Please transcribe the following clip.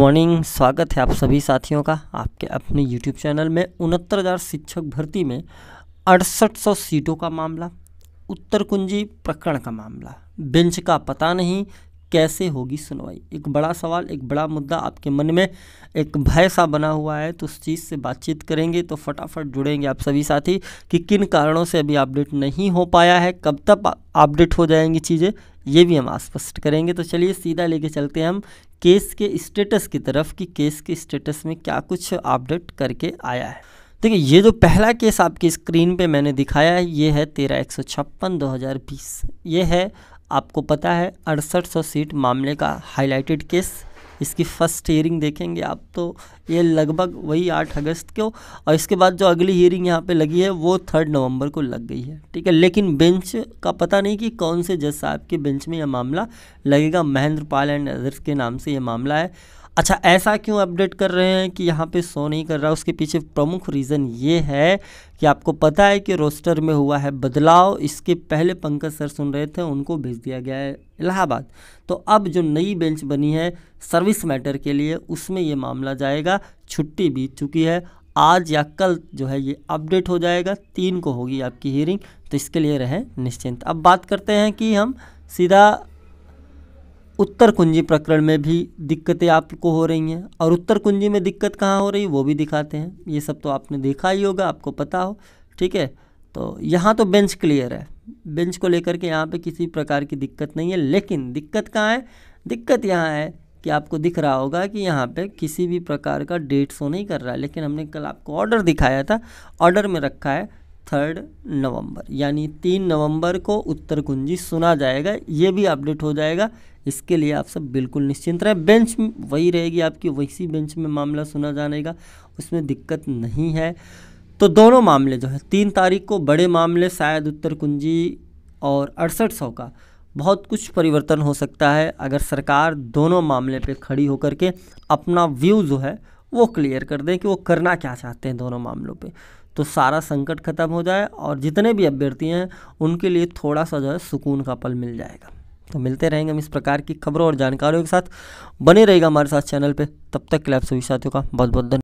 Morning, स्वागत है आप सभी साथियों का आपके अपने यूट्यूब चैनल में। उनहत्तर हज़ार शिक्षक भर्ती में अड़सठ सौ सीटों का मामला, उत्तर कुंजी प्रकरण का मामला। बेंच का पता नहीं कैसे होगी सुनवाई? एक बड़ा सवाल, एक बड़ा मुद्दा आपके मन में, एक भय सा बना हुआ है तो उस चीज़ से बातचीत करेंगे तो फटाफट जुड़ेंगे आप सभी साथी कि किन कारणों से अभी अपडेट नहीं हो पाया है, कब तक अपडेट हो जाएँगी चीज़ें, ये भी हम स्पष्ट करेंगे। तो चलिए सीधा लेके चलते हैं हम केस के स्टेटस की तरफ़ कि केस के स्टेटस में क्या कुछ अपडेट करके आया है। देखिए, ये जो पहला केस आपकी स्क्रीन पे मैंने दिखाया है, ये है तेरह एक सौ छप्पन दो हज़ार बीस। ये है आपको पता है, अड़सठ सौ सीट मामले का हाईलाइटेड केस। इसकी फ़र्स्ट हियरिंग देखेंगे आप तो। ये लगभग वही आठ अगस्त को, और इसके बाद जो अगली हियरिंग यहाँ पे लगी है, वो थर्ड नवंबर को लग गई है, ठीक है? लेकिन बेंच का पता नहीं कि कौन से जज साहब के बेंच में यह मामला लगेगा। महेंद्र पाल एंड अदर्स के नाम से ये मामला है। अच्छा ऐसा क्यों अपडेट कर रहे हैं कि यहाँ पे शो नहीं कर रहा? उसके पीछे प्रमुख रीज़न ये है कि आपको पता है कि रोस्टर में हुआ है बदलाव। इसके पहले पंकज सर सुन रहे थे, उनको भेज दिया गया है इलाहाबाद। तो अब जो नई बेंच बनी है सर्विस मैटर के लिए, उसमें ये मामला जाएगा। छुट्टी बीत चुकी है। आज या कल जो है ये अपडेट हो जाएगा। तीन को होगी आपकी हियरिंग तो इसके लिए रहें निश्चिंत। अब बात करते हैं कि हम सीधा उत्तर कुंजी प्रकरण में भी दिक्कतें आपको हो रही हैं और उत्तर कुंजी में दिक्कत कहाँ हो रही है, वो भी दिखाते हैं। ये सब तो आपने देखा ही होगा, आपको पता हो, ठीक है? तो यहाँ तो बेंच क्लियर है। बेंच को लेकर के यहाँ पे किसी प्रकार की दिक्कत नहीं है, लेकिन दिक्कत कहाँ है? दिक्कत यहाँ है कि आपको दिख रहा होगा कि यहाँ पे किसी भी प्रकार का डेट शो नहीं कर रहा है, लेकिन हमने कल आपको ऑर्डर दिखाया था, ऑर्डर में रखा है थर्ड नवंबर यानी तीन नवंबर को उत्तर कुंजी सुना जाएगा, ये भी अपडेट हो जाएगा। इसके लिए आप सब बिल्कुल निश्चिंत रहें। बेंच वही रहेगी आपकी, वैसी बेंच में मामला सुना जाने का, उसमें दिक्कत नहीं है। तो दोनों मामले जो है, तीन तारीख को बड़े मामले, शायद उत्तर कुंजी और अड़सठ सौ का, बहुत कुछ परिवर्तन हो सकता है। अगर सरकार दोनों मामले पे खड़ी होकर के अपना व्यू जो है, वो क्लियर कर दें कि वो करना क्या चाहते हैं दोनों मामलों पे। तो सारा संकट खत्म हो जाए और जितने भी अभ्यर्थी हैं, उनके लिए थोड़ा सा जो है सुकून का पल मिल जाएगा। तो मिलते रहेंगे हम इस प्रकार की खबरों और जानकारियों के साथ। बने रहेगा हमारे साथ चैनल पे। तब तक के लिए आप सभी साथियों का बहुत बहुत धन्यवाद।